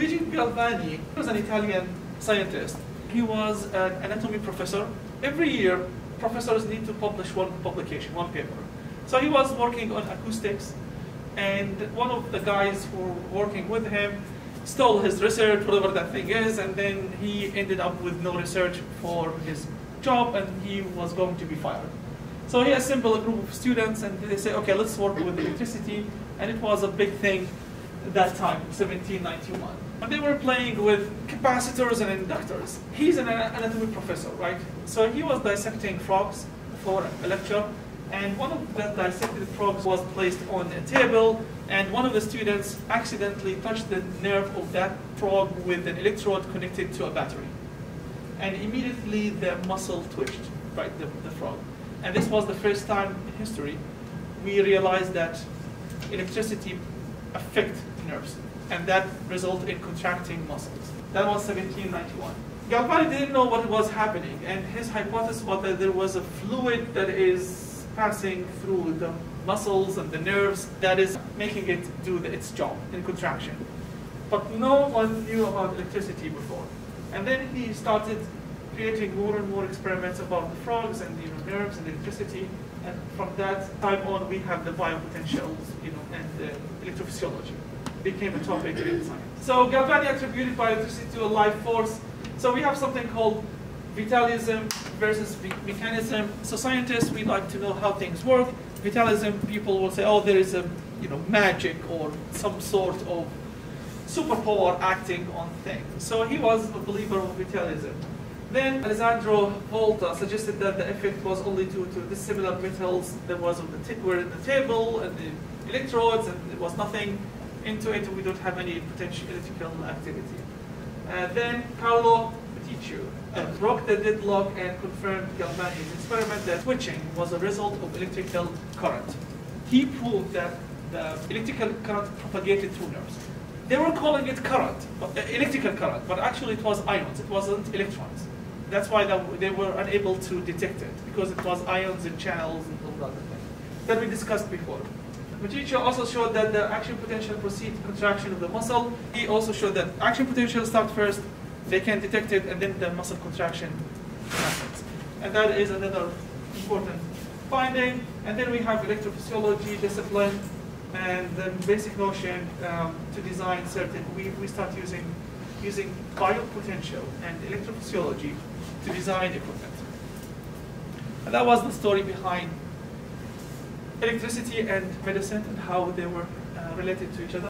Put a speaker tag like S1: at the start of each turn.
S1: Luigi Galvani was an Italian scientist. He was uh, an anatomy professor. Every year, professors need to publish one publication, one paper. So he was working on acoustics, and one of the guys who were working with him stole his research, whatever that thing is, and then he ended up with no research for his job, and he was going to be fired. So he assembled a group of students, and they say, okay, let's work with electricity, and it was a big thing that time, 1791. And they were playing with capacitors and inductors. He's an anatomy professor, right? So he was dissecting frogs for a lecture, and one of the dissected frogs was placed on a table, and one of the students accidentally touched the nerve of that frog with an electrode connected to a battery. And immediately the muscle twitched, right, the, the frog. And this was the first time in history we realized that electricity affect nerves, and that resulted in contracting muscles. That was 1791. Galvani didn't know what was happening, and his hypothesis was that there was a fluid that is passing through the muscles and the nerves that is making it do its job in contraction. But no one knew about electricity before. And then he started creating more and more experiments about the frogs and the nerves and electricity. And from that time on, we have the biopotentials, you know, and the electrophysiology became a topic in science. So Galvani attributed bioelectricity to a life force. So we have something called vitalism versus mechanism. So scientists, we like to know how things work. Vitalism, people will say, oh, there is a you know magic or some sort of superpower acting on things. So he was a believer of vitalism. Then Alessandro Volta suggested that the effect was only due to the similar metals that was on the were in the table and the electrodes, and there was nothing into it. We don't have any potential electrical activity. Uh, then Carlo Petitio uh, broke the deadlock and confirmed Galvani's experiment that switching was a result of electrical current. He proved that the electrical current propagated through nerves. They were calling it current, uh, electrical current, but actually it was ions, it wasn't electrons. That's why they were unable to detect it, because it was ions and channels and all that things that we discussed before. Petitio also showed that the action potential precedes contraction of the muscle. He also showed that action potential starts first, they can detect it, and then the muscle contraction happens. And that is another important finding. And then we have electrophysiology discipline and the basic notion um, to design certain, we, we start using, using biopotential and electrophysiology to design equipment. And that was the story behind electricity and medicine and how they were uh, related to each other.